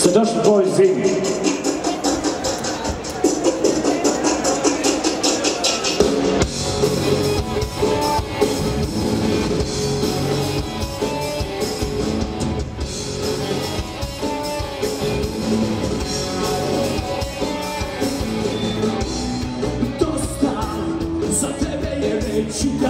se došli tvoj zim. Dosta, za tebe je reći da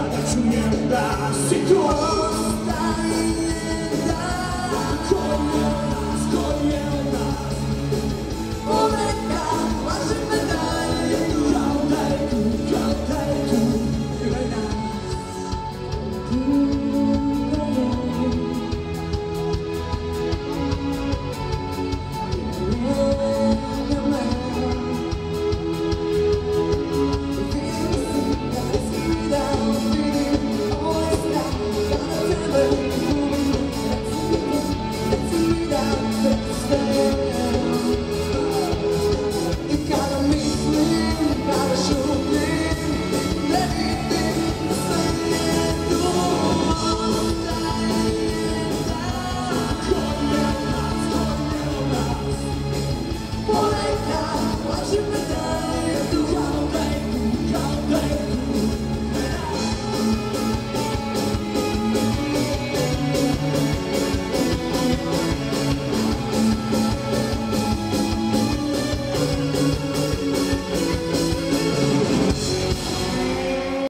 Zadać mnie da Sytuacja nie Boy, God, what you